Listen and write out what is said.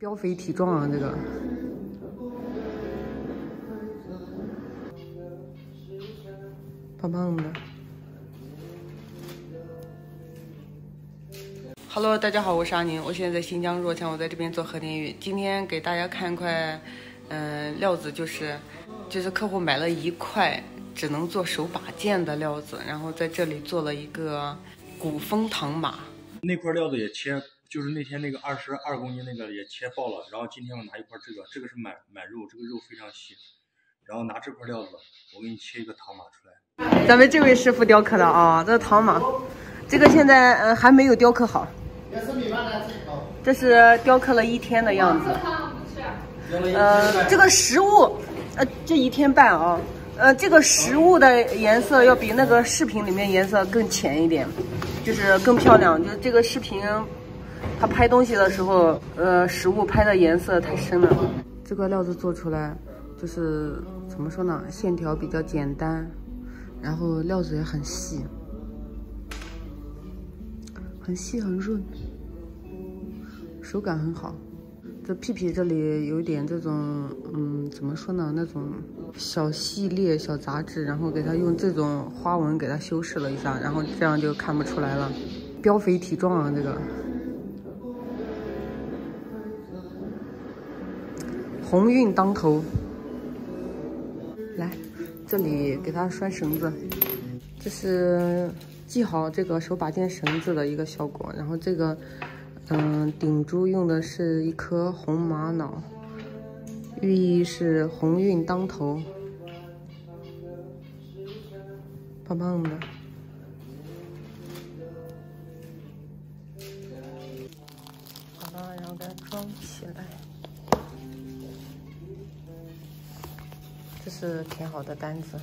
膘肥体壮啊，这个。胖胖的。Hello，大家好，我是阿宁，我现在在新疆若羌，我在这边做和田玉。今天给大家看一块，嗯，料子，就是就是客户买了一块只能做手把件的料子，然后在这里做了一个古风唐马。那块料子也切，就是那天那个二十二公斤那个也切爆了，然后今天我拿一块这个，这个是满满肉，这个肉非常细，然后拿这块料子，我给你切一个唐马出来。咱们这位师傅雕刻的啊，这是唐马，这个现在呃还没有雕刻好。这是雕刻了一天的样子。呃，这个实物，呃，这一天半啊，呃，这个实物的颜色要比那个视频里面颜色更浅一点，就是更漂亮。就这个视频，他拍东西的时候，呃，实物拍的颜色太深了。这个料子做出来，就是怎么说呢，线条比较简单。然后料子也很细，很细很润，手感很好。这屁屁这里有点这种，嗯，怎么说呢？那种小细裂、小杂质，然后给它用这种花纹给它修饰了一下，然后这样就看不出来了。膘肥体壮啊，这个鸿运当头。来。这里给它拴绳子，这是系好这个手把件绳子的一个效果。然后这个，嗯，顶珠用的是一颗红玛瑙，寓意是鸿运当头，棒棒的。好了，然后给它装起来。这是填好的单子。